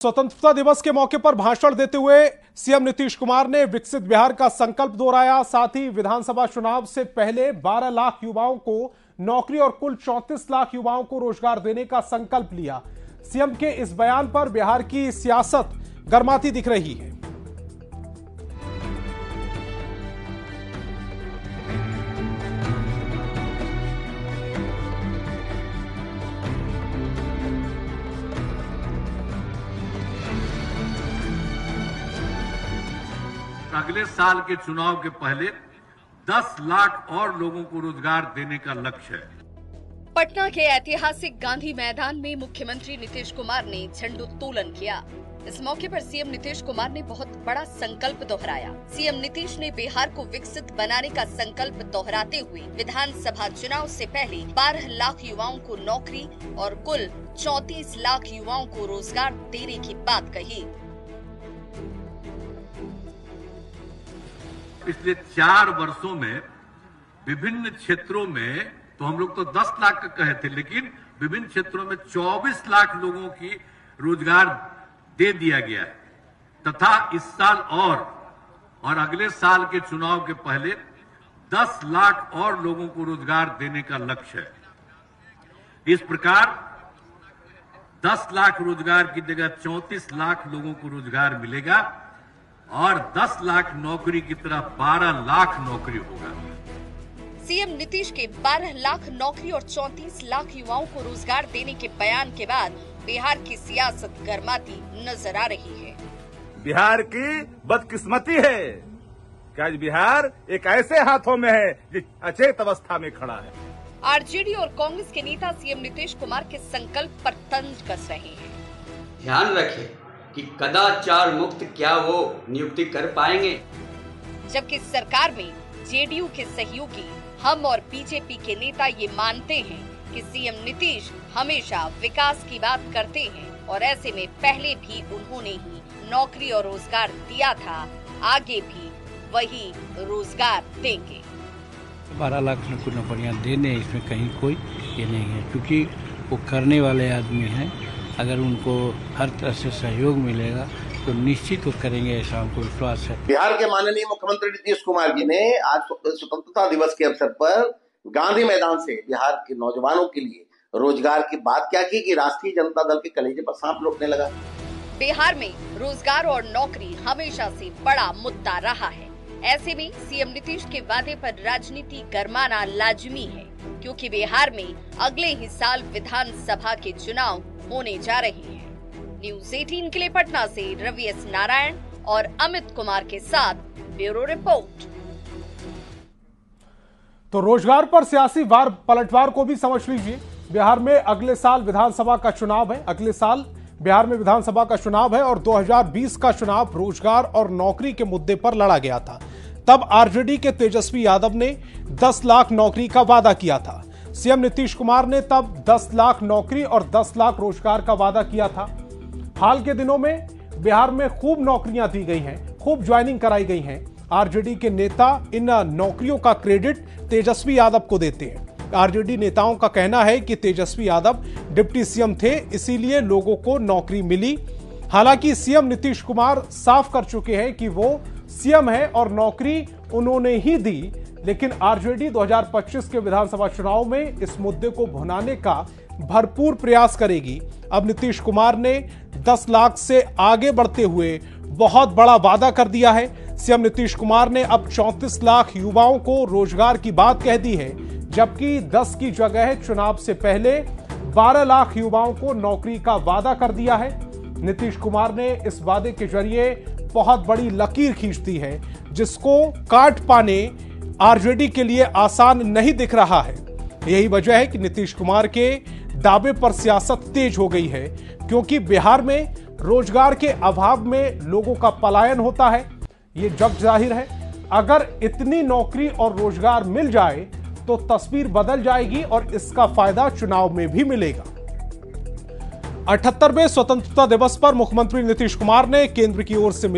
स्वतंत्रता दिवस के मौके पर भाषण देते हुए सीएम नीतीश कुमार ने विकसित बिहार का संकल्प दोहराया। साथ ही विधानसभा चुनाव से पहले 12 लाख युवाओं को नौकरी और कुल 34 लाख युवाओं को रोज़गार देने का संकल्प लिया। सीएम के इस बयान पर बिहार की सियासत गर्माती दिख रही है। अगले साल के चुनाव के पहले 10 लाख और लोगों को रोज़गार देने का लक्ष्य है। पटना के ऐतिहासिक गांधी मैदान में मुख्यमंत्री नीतीश कुमार ने झंडोत्तोलन किया। इस मौके पर सीएम नीतीश कुमार ने बहुत बड़ा संकल्प दोहराया। सीएम नीतीश ने बिहार को विकसित बनाने का संकल्प दोहराते हुए विधानसभा चुनाव से पहले 12 लाख युवाओं को नौकरी और कुल 34 लाख युवाओं को रोज़गार देने की बात कही। पिछले चार वर्षों में विभिन्न क्षेत्रों में तो हम लोग तो 10 लाख का कहे थे, लेकिन विभिन्न क्षेत्रों में 24 लाख लोगों की रोज़गार दे दिया गया है। तथा इस साल और और अगले साल के चुनाव के पहले 10 लाख और लोगों को रोज़गार देने का लक्ष्य है। इस प्रकार 10 लाख रोज़गार की जगह 34 लाख लोगों को रोज़गार मिलेगा। और 10 लाख नौकरी की तरह 12 लाख नौकरी होगा। सीएम नीतीश के 12 लाख नौकरी और 34 लाख युवाओं को रोज़गार देने के बयान के बाद बिहार की सियासत गर्माती नज़र आ रही है। बिहार की बदकिस्मती है। कि आज बिहार एक ऐसे हाथों में है जो अचेत अवस्था में खड़ा है? आरजेडी और कांग्रेस के नेता सीएम नीतीश कुमार के संकल्प पर तंज कस रहे हैं। ध्यान रखें कि कदाचार मुक्त क्या वो नियुक्ति कर पाएँगे? जबकि सरकार में जेडीयू के सहयोगी हम और बीजेपी के नेता ये मानते हैं कि सीएम नीतीश हमेशा विकास की बात करते हैं और ऐसे में पहले भी उन्होंने ही नौकरी और रोज़गार दिया था आगे भी वही रोज़गार देंगे। बारह लाख नौकरियाँ देने इसमें कहीं कोई ये नहीं है क्योंकि वो करने वाले आदमी हैं अगर उनको हर तरह से सहयोग मिलेगा तो निश्चित वो करेंगे ऐसा हमको विश्वास है। बिहार के माननीय मुख्यमंत्री नीतीश कुमार जी ने आज स्वतंत्रता दिवस के अवसर पर गांधी मैदान से बिहार के नौजवानों के लिए रोज़गार की बात क्या की कि राष्ट्रीय जनता दल के कलेजे पर सांप लौटने लगा। बिहार में रोज़गार और नौकरी हमेशा से बड़ा मुद्दा रहा है। ऐसे में सीएम नीतीश के वादे पर राजनीति गरमाना लाजमी है क्योंकि बिहार में अगले ही साल विधानसभा के चुनाव होने जा रही है। न्यूज़ 18 के लिए पटना से रवि एस नारायण और अमित कुमार के साथ ब्यूरो रिपोर्ट। तो रोज़गार पर सियासी वार पलटवार को भी समझ लीजिए। बिहार में अगले साल विधानसभा का चुनाव है। अगले साल बिहार में विधानसभा का चुनाव है और 2020 का चुनाव रोज़गार और नौकरी के मुद्दे पर लड़ा गया था। तब आरजेडी के तेजस्वी यादव ने 10 लाख नौकरी का वादा किया था। सीएम नीतीश कुमार ने तब 10 लाख नौकरी और 10 लाख रोज़गार का वादा किया था। हाल के दिनों में बिहार में खूब नौकरियाँ दी गई हैं, खूब ज्वाइनिंग कराई गई हैं। आरजेडी के नेता इन नौकरियों का क्रेडिट तेजस्वी यादव को देते हैं। आरजेडी नेताओं का कहना है कि तेजस्वी यादव डिप्टी सीएम थे, इसीलिए लोगों को नौकरी मिली। हालाँकि सीएम नीतीश कुमार साफ़ कर चुके हैं कि वो सीएम है और नौकरी उन्होंने ही दी लेकिन आरजेडी 2025 के विधानसभा चुनाव में इस मुद्दे को भुनाने का भरपूर प्रयास करेगी। अब नीतीश कुमार ने 10 लाख से आगे बढ़ते हुए बहुत बड़ा वादा कर दिया है। सीएम नीतीश कुमार ने अब 34 लाख युवाओं को रोज़गार की बात कह दी है, जबकि 10 की जगह चुनाव से पहले 12 लाख युवाओं को नौकरी का वादा कर दिया है। नीतीश कुमार ने इस वादे के ज़रिए बहुत बड़ी लकीर खींच दी है, जिसको काट पाने आरजेडी के लिए आसान नहीं दिख रहा है। यही वजह है कि नीतीश कुमार के दावे पर सियासत तेज हो गई है, क्योंकि बिहार में रोज़गार के अभाव में लोगों का पलायन होता है। ये जग ज़ाहिर है, अगर इतनी नौकरी और रोज़गार मिल जाए तो तस्वीर बदल जाएगी और इसका फ़ायदा चुनाव में भी मिलेगा। अठहत्तरवें स्वतंत्रता दिवस पर मुख्यमंत्री नीतीश कुमार ने केंद्र की ओर से